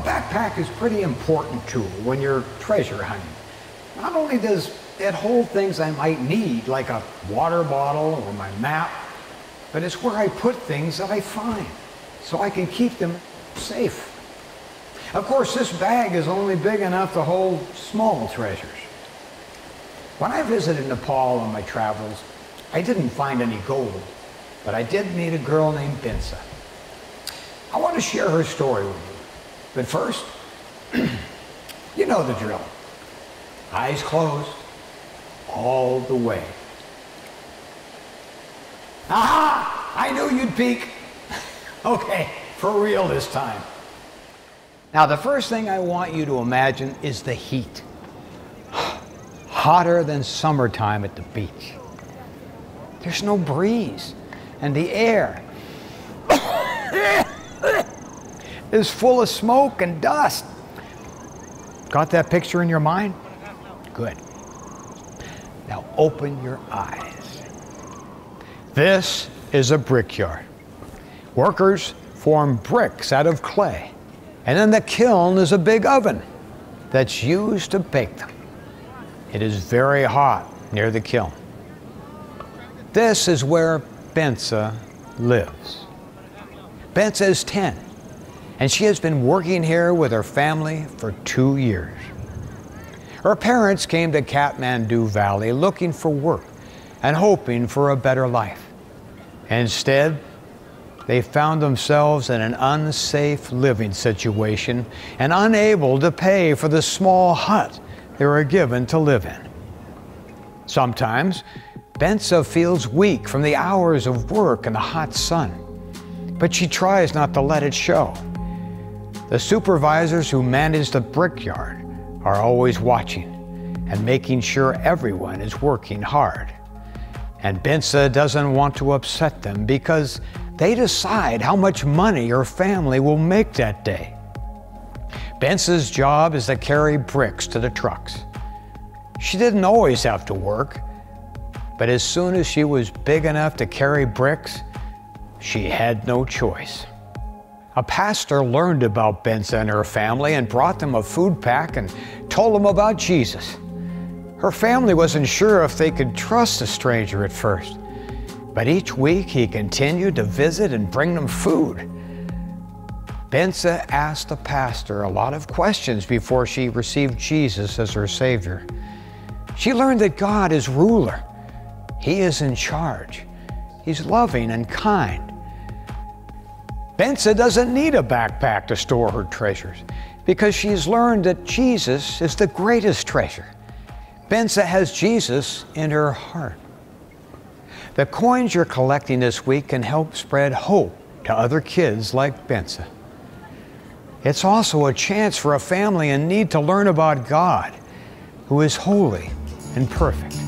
backpack is pretty important tool when you're treasure hunting. Not only does it hold things I might need, like a water bottle or my map, but it's where I put things that I find so I can keep them safe. Of course, this bag is only big enough to hold small treasures. When I visited Nepal on my travels, I didn't find any gold, but I did meet a girl named Binsa. I want to share her story with you. But first, you know the drill. Eyes closed, all the way. Aha! I knew you'd peek. okay, for real this time. Now, the first thing I want you to imagine is the heat. Hotter than summertime at the beach. There's no breeze, and the air is full of smoke and dust. Got that picture in your mind? Good. Now open your eyes. This is a brickyard. Workers form bricks out of clay, and then the kiln is a big oven that's used to bake them. It is very hot near the kiln. This is where Bensa lives. Bensa is 10, and she has been working here with her family for two years. Her parents came to Kathmandu Valley looking for work and hoping for a better life. Instead, they found themselves in an unsafe living situation and unable to pay for the small hut they were given to live in. Sometimes, Bensa feels weak from the hours of work and the hot sun, but she tries not to let it show. The supervisors who manage the brickyard are always watching and making sure everyone is working hard. And Bensa doesn't want to upset them because they decide how much money her family will make that day. Bensa's job is to carry bricks to the trucks. She didn't always have to work, but as soon as she was big enough to carry bricks, she had no choice. A pastor learned about Bensa and her family and brought them a food pack and told them about Jesus. Her family wasn't sure if they could trust the stranger at first, but each week he continued to visit and bring them food. Bensa asked the pastor a lot of questions before she received Jesus as her Savior. She learned that God is ruler, He is in charge, He's loving and kind. Bensa doesn't need a backpack to store her treasures because she's learned that Jesus is the greatest treasure. Bensa has Jesus in her heart. The coins you're collecting this week can help spread hope to other kids like Bensa. It's also a chance for a family in need to learn about God, who is holy and perfect.